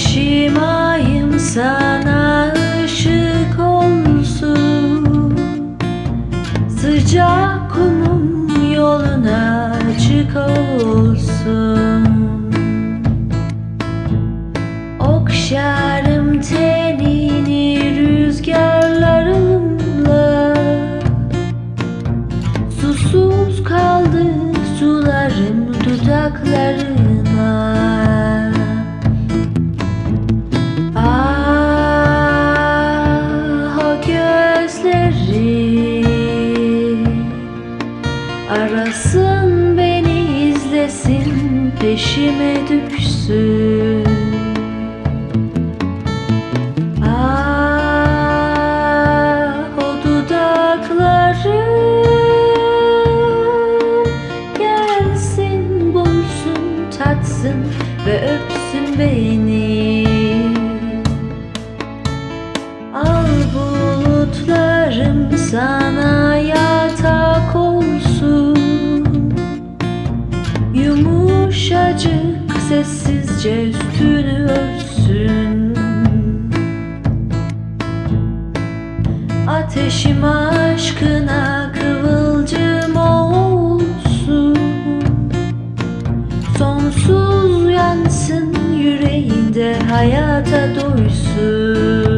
Taşımayım sana ışık olsun. Sıcak kumum yoluna açık olsun. Okşarım tenini rüzgarlarımla. Susuz kaldı sularım dudaklarına Arasın beni izlesin peşime düşsün. Ah o dudakları Gelsin bulsun tatsın ve öpsün beni. Al bulutlarım sana sessizce üstünü örtsün Ateşim aşkına kıvılcım olsun. Sonsuz yansın yüreğinde hayata doysun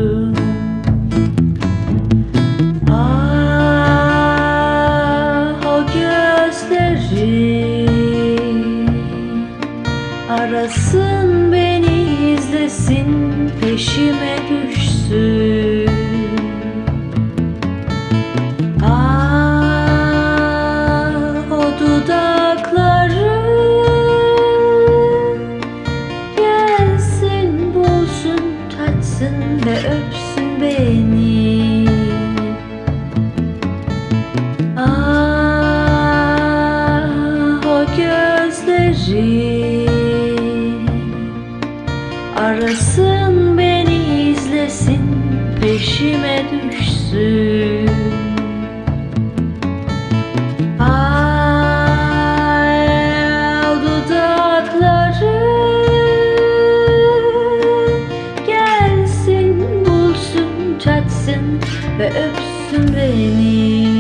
Arasın beni izlesin peşime düşsün Arasın beni izlesin peşime düşsün. Al dudakları Gelsin bulsun çatsın ve öpsün beni.